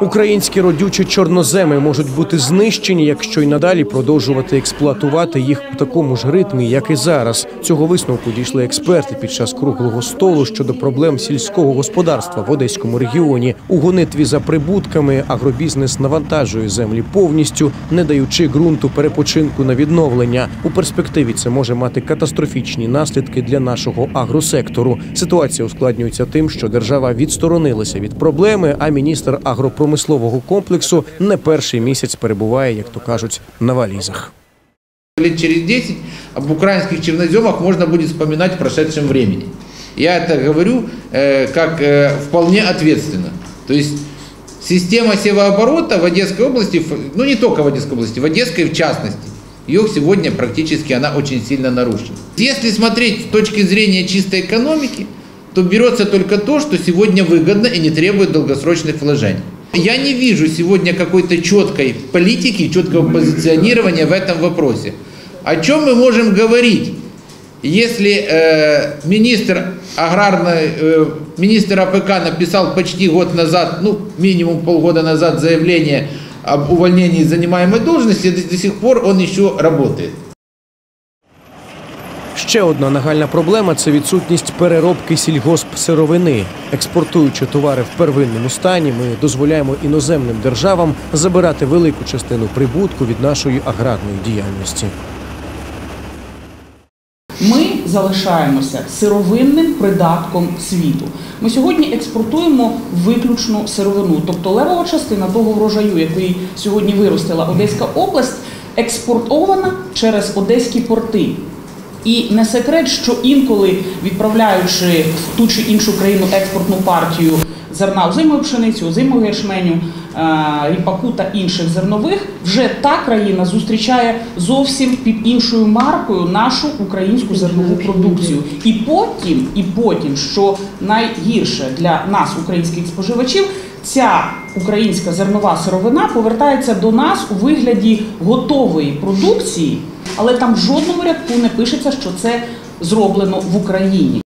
Українські родючі чорноземи можуть бути знищені, якщо й надалі продовжувати експлуатувати їх в такому ж ритмі, як і зараз. Цього висновку дійшли експерти під час круглого столу щодо проблем сільського господарства в одеському регіоні. У гонитві за прибутками агробізнес навантажує землі повністю, не даючи ґрунту перепочинку на відновлення. У перспективі це може мати катастрофічні наслідки для нашого агросектору. Ситуація ускладнюється тим, що держава відсторонилася від проблеми, а міністр агропромислового комплексу не перший місяць перебуває, як то кажуть, на валізах. Лет через 10 об украинских черноземах можно будет вспоминать в прошедшем времени. Я это говорю э, как э, вполне ответственно. То есть система севооборота в Одесской области, ф- ну не только в Одесской области, в Одесской в частности, ее сегодня практически она очень сильно нарушена. Если смотреть с точки зрения чистой экономики, то берется только то, что сегодня выгодно и не требует долгосрочных вложений. Я не вижу сегодня какой-то четкой политики, четкого позиционирования в этом вопросе. О чем мы можем говорить, если э, министр аграрной, э, министр АПК написал почти год назад, ну минимум полгода назад заявление об увольнении из занимаемой должности, до, до сих пор он еще работает. Ще одна нагальна проблема це відсутність переробки сільгоспсировини. Експортуючи товари в первинному стані, ми дозволяємо іноземним державам забирати велику частину прибутку від нашої аграрної діяльності. Ми залишаємося сировинним придатком світу. Ми сьогодні експортуємо виключно сировину, тобто левова частина того врожаю, який сьогодні виростила Одеська область, експортована через одеські порти. І не секрет, що інколи відправляючи в ту чи іншу країну експортну партію зерна озимої пшениці, озимого ячменю, е, ріпаку та інших зернових, вже та країна зустрічає зовсім під іншою маркою нашу українську зернову продукцію. І потім, і потім, що найгірше для нас, українських споживачів, ця українська зернова сировина повертається до нас у вигляді готової продукції, але там в жодному рядку не пишеться, що це зроблено в Україні.